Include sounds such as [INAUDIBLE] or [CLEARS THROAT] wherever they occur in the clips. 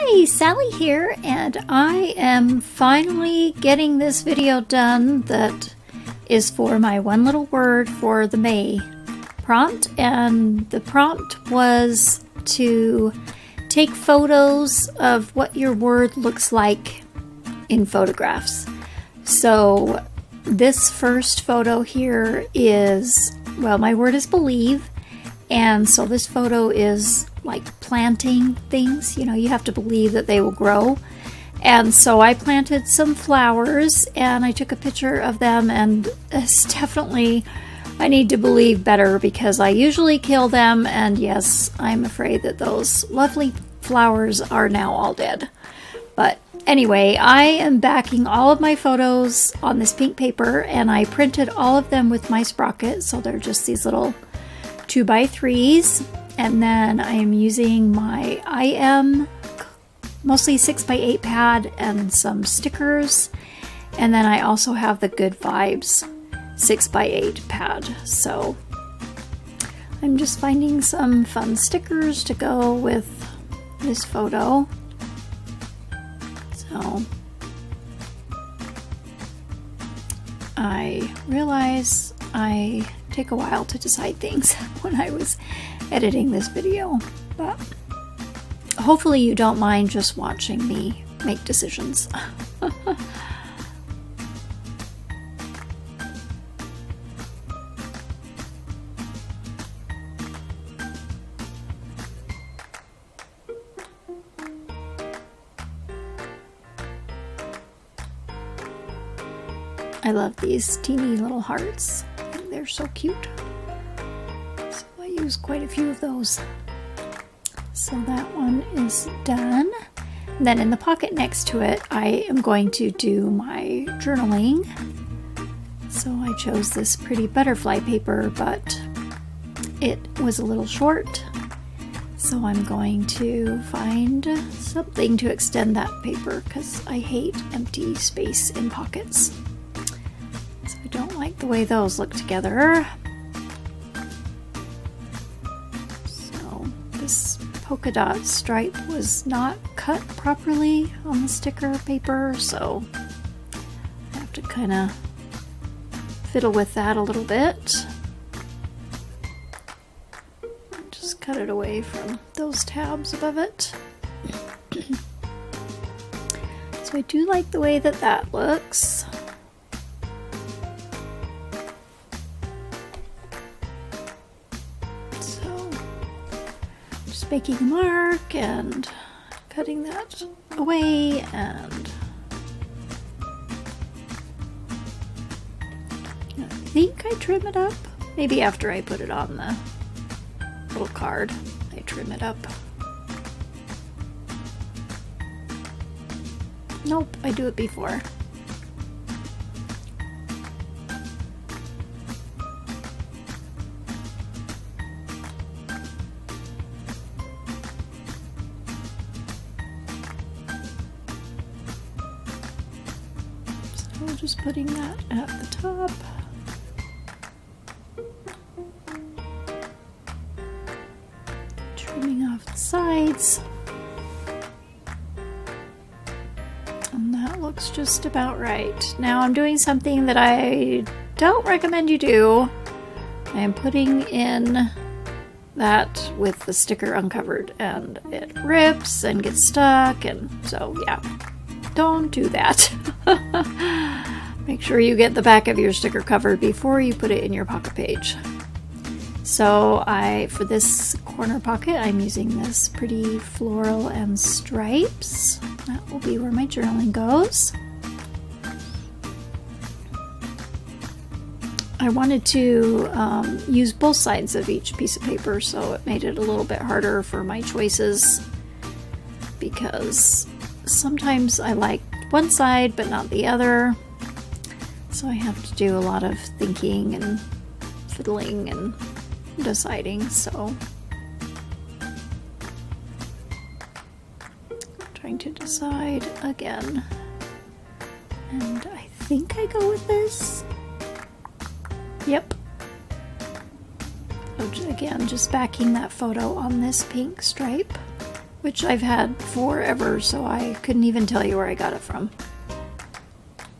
Hi, Sally here, and I am finally getting this video done that is for my one little word for the May prompt. And the prompt was to take photos of what your word looks like in photographs. So this first photo here is, well, my word is believe. And so this photo is like planting things. You know, you have to believe that they will grow. And so I planted some flowers and I took a picture of them, and it's [LAUGHS] definitely, I need to believe better because I usually kill them. And yes, I'm afraid that those lovely flowers are now all dead. But anyway, I am backing all of my photos on this pink paper and I printed all of them with my sprocket. So they're just these little two by threes and then I am using my I Am mostly 6 by 8 pad and some stickers. And then I also have the Good Vibes 6 by 8 pad. So I'm just finding some fun stickers to go with this photo. So I realize I take a while to decide things [LAUGHS] when I was editing this video, but hopefully you don't mind just watching me make decisions. [LAUGHS] I love these teeny little hearts. They're so cute So I use quite a few of those. So that one is done. Then in the pocket next to it, I am going to do my journaling. So I chose this pretty butterfly paper, but it was a little short. So I'm going to find something to extend that paper because I hate empty space in pockets. Like the way those look together. So this polka dot stripe was not cut properly on the sticker paper, so I have to kind of fiddle with that a little bit. Just cut it away from those tabs above it. [CLEARS THROAT] so I do like the way that that looks. Making mark and cutting that away and I think I trim it up. Maybe after I put it on the little card, I trim it up. Nope, I do it before. Putting that at the top. Trimming off the sides. And that looks just about right. Now I'm doing something that I don't recommend you do. I am putting in that with the sticker uncovered and it rips and gets stuck and so yeah don't do that [LAUGHS] Make sure you get the back of your sticker covered before you put it in your pocket page. So I, for this corner pocket, I'm using this pretty floral and stripes. That will be where my journaling goes. I wanted to um, use both sides of each piece of paper, so it made it a little bit harder for my choices because sometimes I like one side but not the other. So I have to do a lot of thinking and fiddling and deciding, so. Trying to decide again. And I think I go with this. Yep. Oh, so again, just backing that photo on this pink stripe which I've had forever, so I couldn't even tell you where I got it from.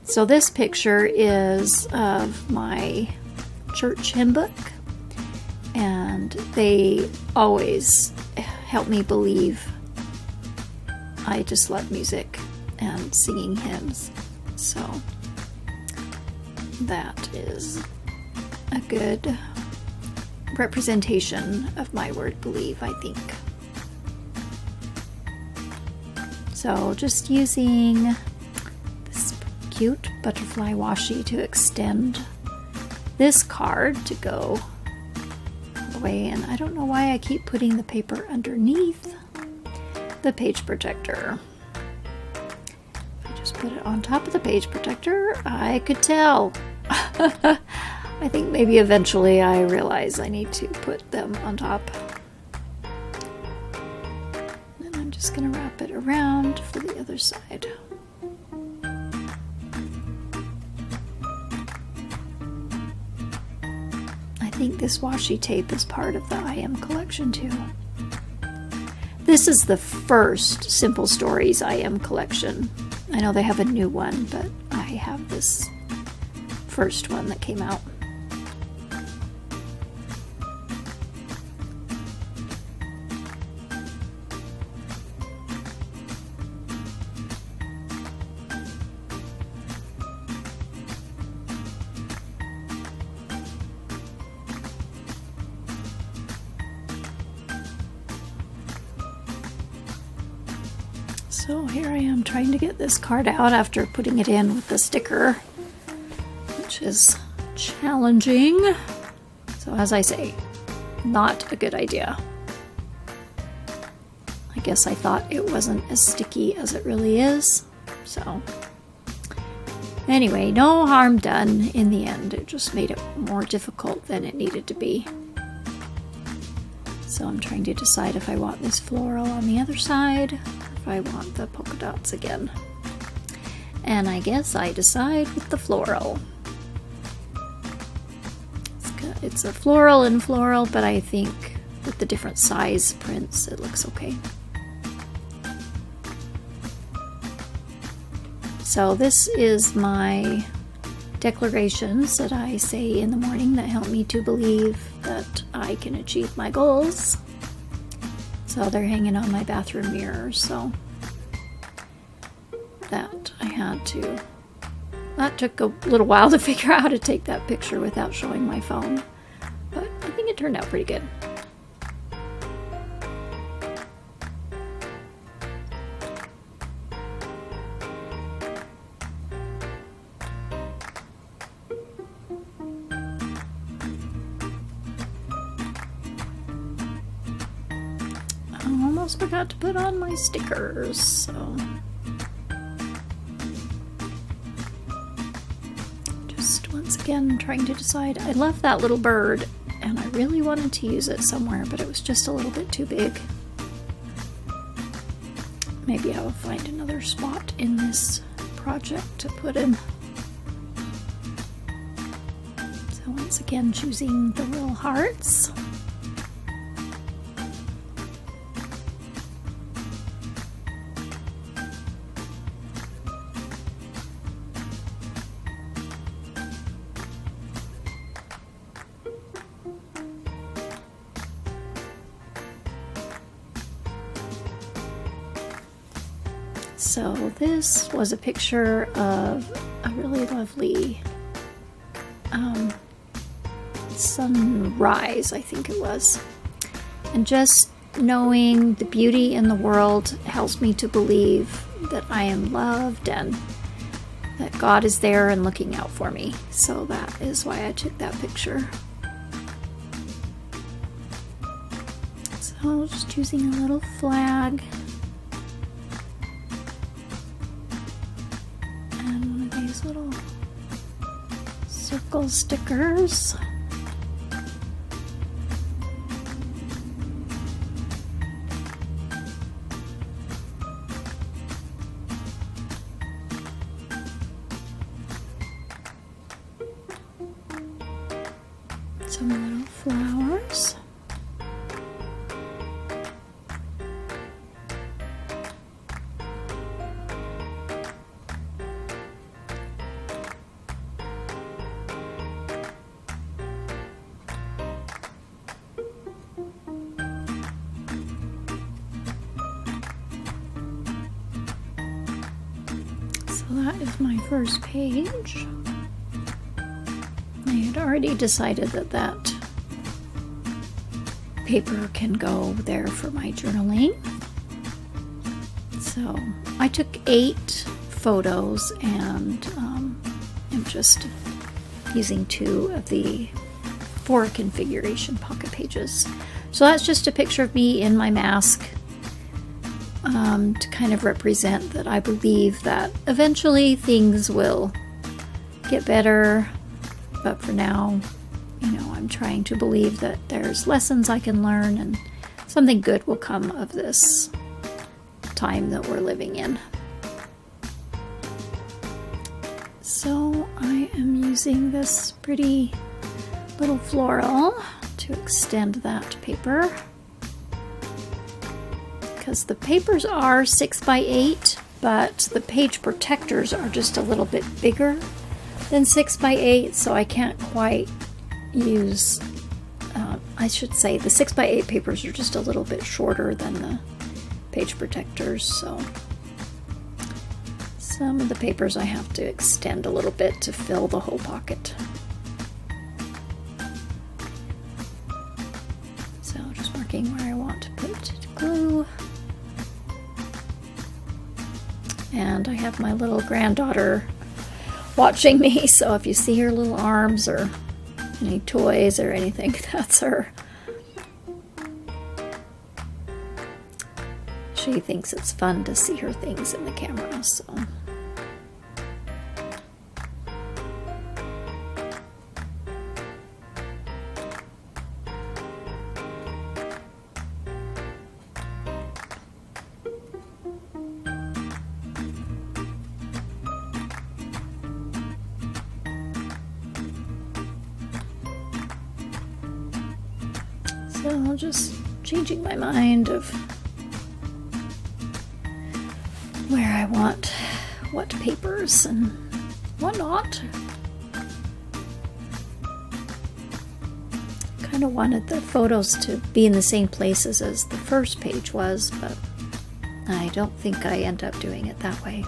So this picture is of my church hymn book, and they always help me believe I just love music and singing hymns. So that is a good representation of my word believe, I think. So just using cute butterfly washi to extend this card to go all the way in. I don't know why I keep putting the paper underneath the page protector. If I just put it on top of the page protector, I could tell. [LAUGHS] I think maybe eventually I realize I need to put them on top. And I'm just going to wrap it around for the other side. Think this washi tape is part of the I Am collection too. This is the first Simple Stories I Am collection. I know they have a new one, but I have this first one that came out. So here I am trying to get this card out after putting it in with the sticker, which is challenging. So as I say, not a good idea. I guess I thought it wasn't as sticky as it really is. So anyway, no harm done in the end. It just made it more difficult than it needed to be. So I'm trying to decide if I want this floral on the other side I want the polka dots again. And I guess I decide with the floral. It's, got, it's a floral and floral, but I think with the different size prints it looks okay. So this is my declarations that I say in the morning that help me to believe that I can achieve my goals. So they're hanging on my bathroom mirror, so that I had to. That took a little while to [LAUGHS] figure out how to take that picture without showing my phone, but I think it turned out pretty good. Almost forgot to put on my stickers, so. Just once again trying to decide. I love that little bird and I really wanted to use it somewhere, but it was just a little bit too big. Maybe I will find another spot in this project to put in. So once again choosing the little hearts. This was a picture of a really lovely um, sunrise, I think it was. And just knowing the beauty in the world helps me to believe that I am loved and that God is there and looking out for me. So that is why I took that picture. So just using a little flag circle stickers. That is my first page. I had already decided that that paper can go there for my journaling. So I took eight photos and um, I'm just using two of the four configuration pocket pages. So that's just a picture of me in my mask um, to kind of represent that I believe that eventually things will get better. But for now, you know, I'm trying to believe that there's lessons I can learn and something good will come of this time that we're living in. So I am using this pretty little floral to extend that paper because the papers are 6 by 8 but the page protectors are just a little bit bigger than 6 by 8 so I can't quite use uh, I should say the 6 by 8 papers are just a little bit shorter than the page protectors so some of the papers I have to extend a little bit to fill the whole pocket. And I have my little granddaughter watching me, so if you see her little arms or any toys or anything, [LAUGHS] that's her. She thinks it's fun to see her things in the camera, so... mind of where I want what papers and whatnot. Kind of wanted the photos to be in the same places as the first page was, but I don't think I end up doing it that way.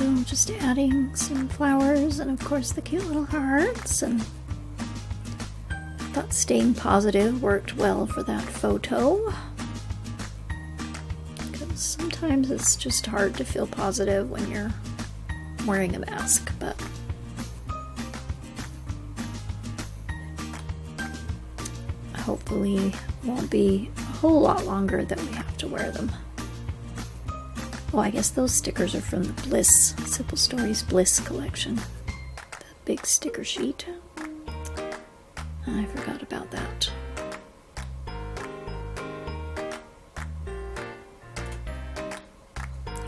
So just adding some flowers and of course the cute little hearts and I thought staying positive worked well for that photo because sometimes it's just hard to feel positive when you're wearing a mask but hopefully won't be a whole lot longer that we have to wear them. Oh, I guess those stickers are from the Bliss, Simple Stories Bliss collection. The big sticker sheet. I forgot about that.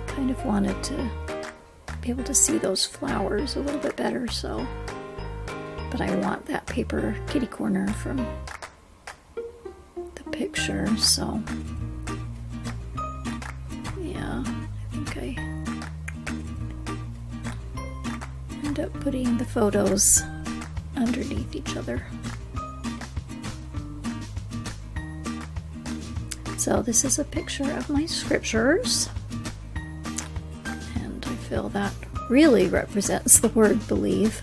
Kind of wanted to be able to see those flowers a little bit better, so... But I want that paper kitty corner from the picture, so... up putting the photos underneath each other. So this is a picture of my scriptures. And I feel that really represents the word believe.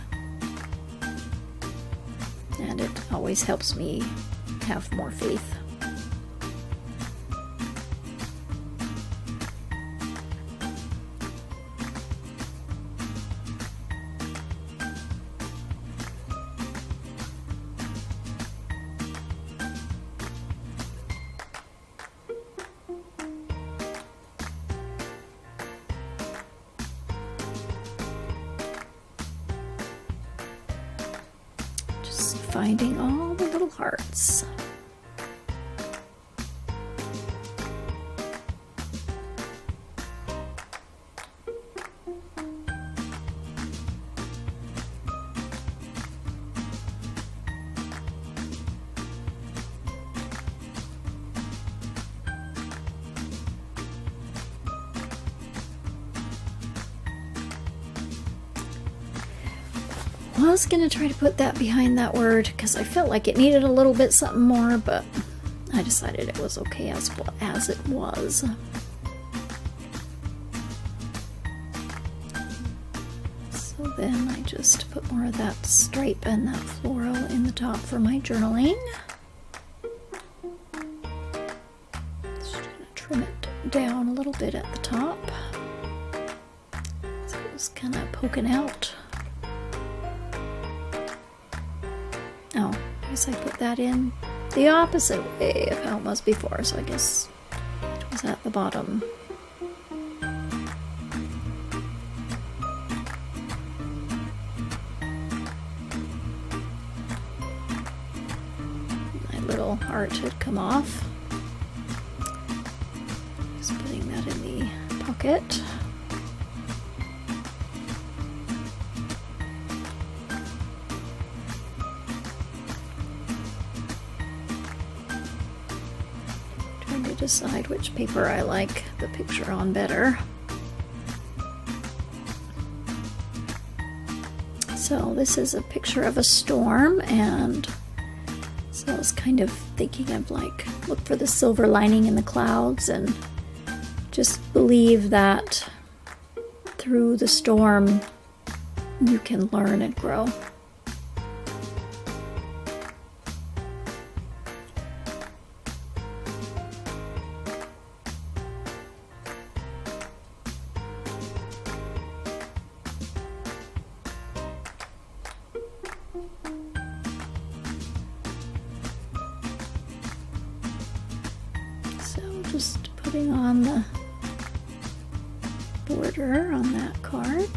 And it always helps me have more faith. I was going to try to put that behind that word because I felt like it needed a little bit something more, but I decided it was okay as, as it was. So then I just put more of that stripe and that floral in the top for my journaling. Just going to trim it down a little bit at the top. So it's kind of poking out. That in the opposite way of how it was before, so I guess it was at the bottom. My little heart had come off. Just putting that in the pocket. Decide which paper I like the picture on better. So this is a picture of a storm and so I was kind of thinking of like look for the silver lining in the clouds and just believe that through the storm you can learn and grow. Just putting on the border on that card.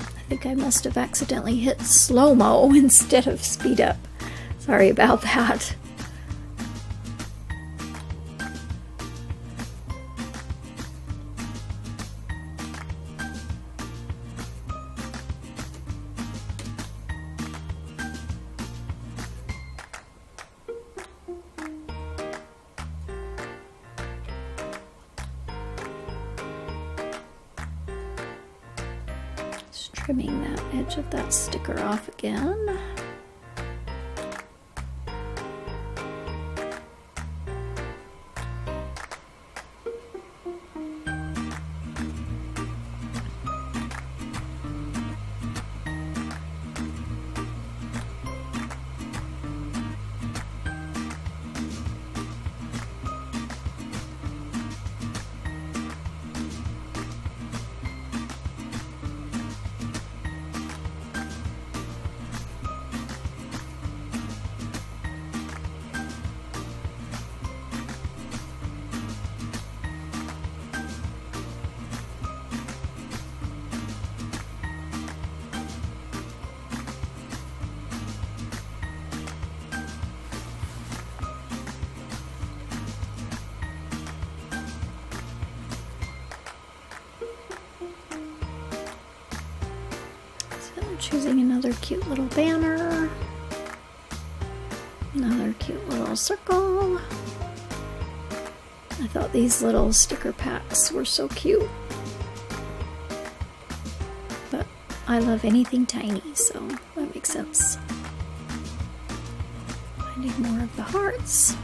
I think I must have accidentally hit slow-mo [LAUGHS] instead of speed up. Sorry about that. Trimming that edge of that sticker off again. Choosing another cute little banner. Another cute little circle. I thought these little sticker packs were so cute. But I love anything tiny, so that makes sense. I need more of the hearts.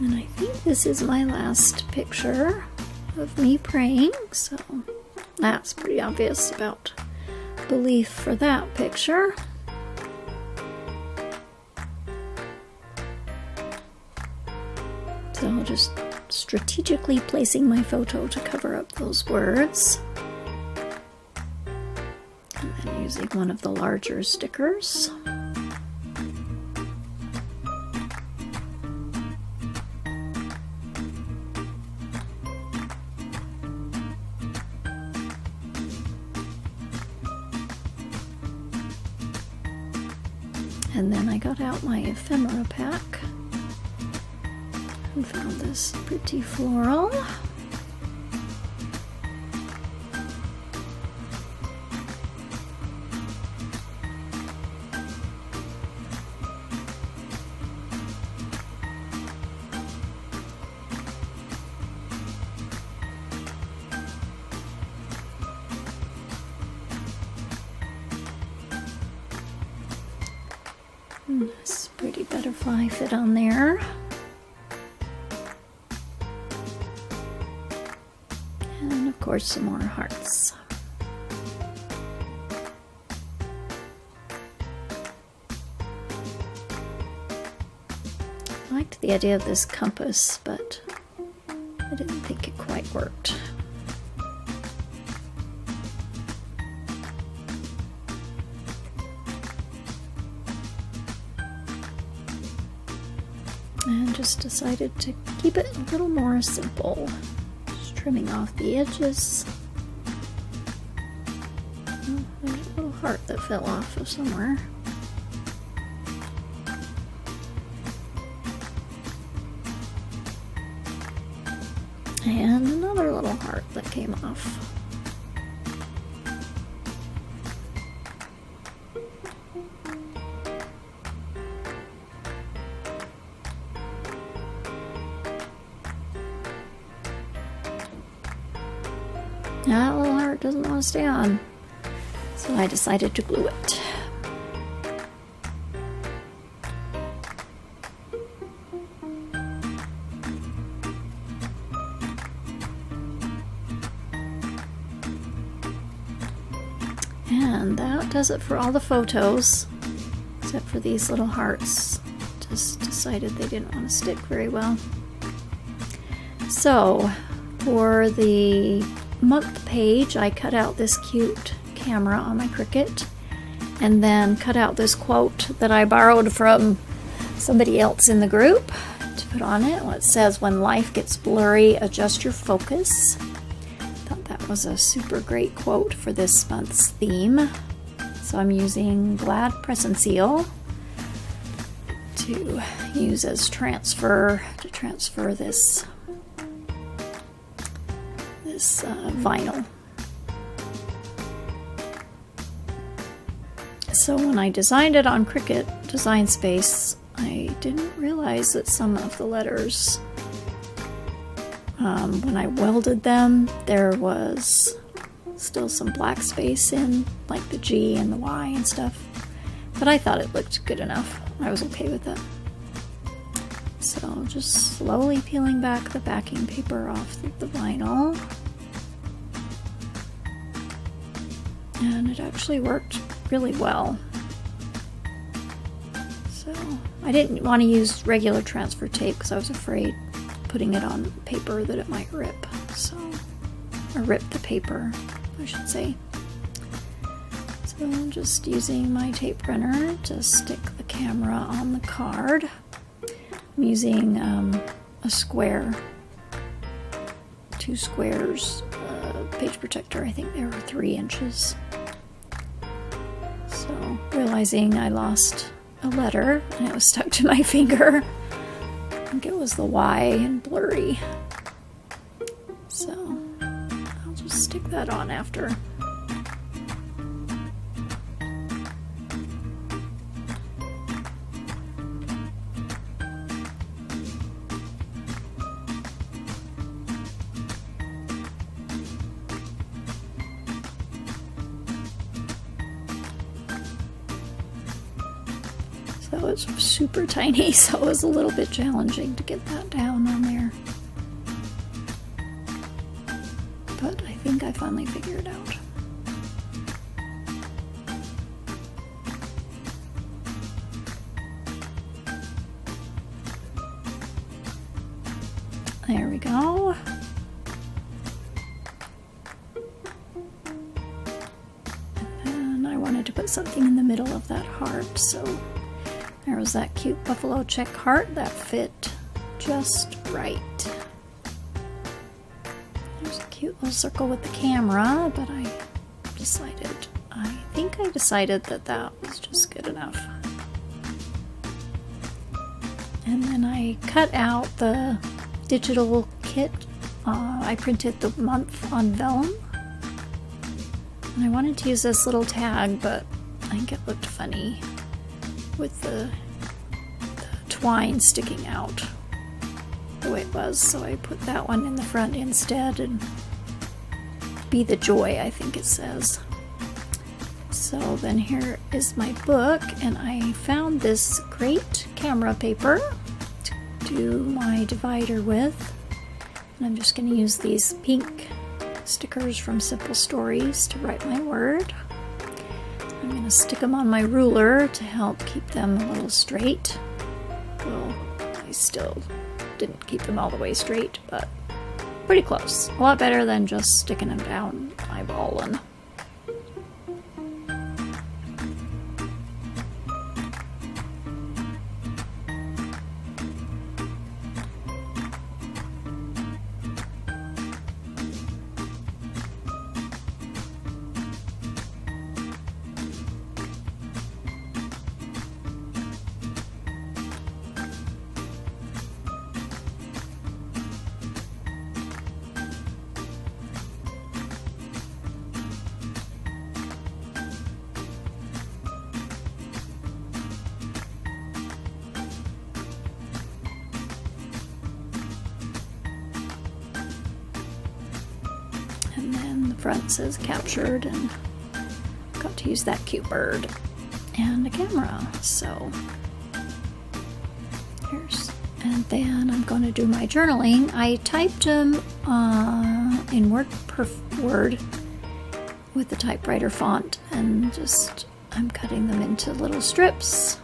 And I think this is my last picture of me praying, so that's pretty obvious about belief for that picture. So just strategically placing my photo to cover up those words. And then using one of the larger stickers. Ephemera pack and found this pretty floral. Butterfly fit on there. And of course some more hearts. I liked the idea of this compass, but decided to keep it a little more simple. Just trimming off the edges. Oh, there's a little heart that fell off of somewhere. And another little heart that came off. Decided to glue it. And that does it for all the photos, except for these little hearts. Just decided they didn't want to stick very well. So, for the month page, I cut out this cute camera on my Cricut and then cut out this quote that I borrowed from somebody else in the group to put on it. Well, it says, When life gets blurry, adjust your focus. Thought that was a super great quote for this month's theme. So I'm using Glad Press and Seal to use as transfer to transfer this this uh, vinyl. So when I designed it on Cricut Design Space, I didn't realize that some of the letters, um, when I welded them, there was still some black space in, like the G and the Y and stuff. But I thought it looked good enough. I was okay with it. So just slowly peeling back the backing paper off the vinyl. And it actually worked really well. So I didn't want to use regular transfer tape because I was afraid putting it on paper that it might rip. So, I ripped the paper, I should say. So I'm just using my tape runner to stick the camera on the card. I'm using um, a square, two squares uh, page protector. I think they were three inches. Realizing I lost a letter and it was stuck to my [LAUGHS] finger. I think it was the Y and blurry. So I'll just stick that on after. Super tiny, [LAUGHS] so it was a little bit challenging to get that down on there. But I think I finally figured it out. There was that cute buffalo check heart that fit just right. There's a cute little circle with the camera, but I decided, I think I decided that that was just good enough. And then I cut out the digital kit. Uh, I printed the month on vellum. And I wanted to use this little tag, but I think it looked funny with the, the twine sticking out the way it was. So I put that one in the front instead and be the joy, I think it says. So then here is my book, and I found this great camera paper to do my divider with. And I'm just going to use these pink stickers from Simple Stories to write my word. I'm going to stick them on my ruler to help keep them a little straight. Well, I still didn't keep them all the way straight, but pretty close. A lot better than just sticking them down eyeballing. Says captured and got to use that cute bird and a camera. So here's, and then I'm going to do my journaling. I typed them uh, in Word, Word with the typewriter font and just I'm cutting them into little strips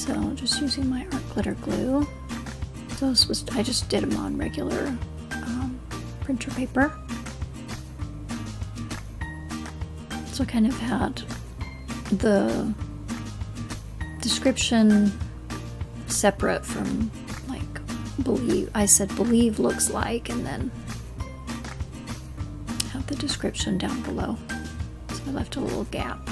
So just using my art glitter glue. Those was I just did them on regular um, printer paper. So I kind of had the description separate from like believe I said believe looks like and then have the description down below. So I left a little gap.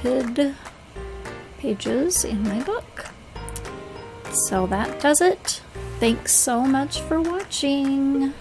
Completed pages in my book. So that does it. Thanks so much for watching.